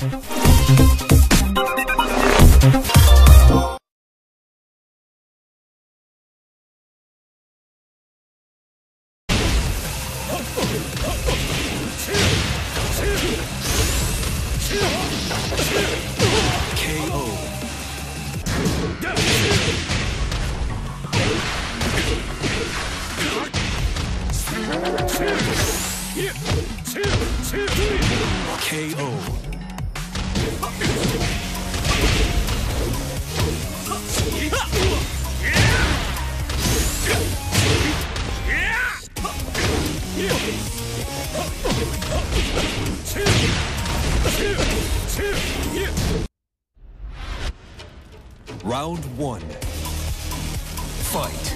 KO. Round one. Fight.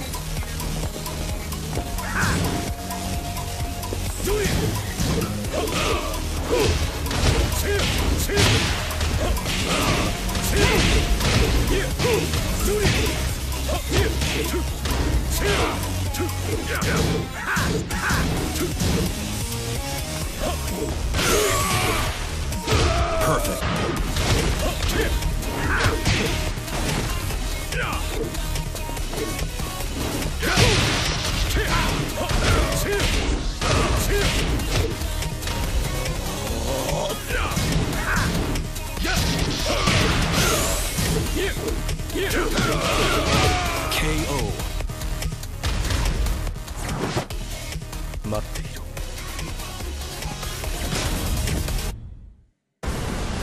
待っていろ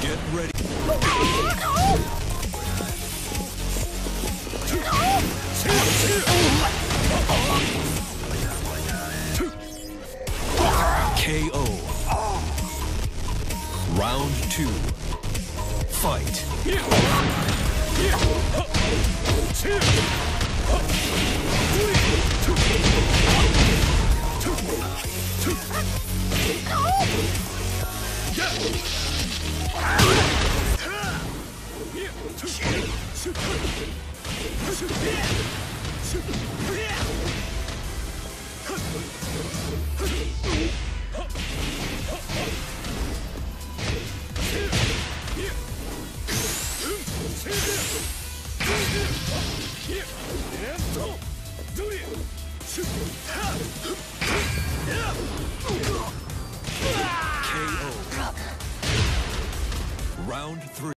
Get ready. KO. Round two. Fight. KO. Round three.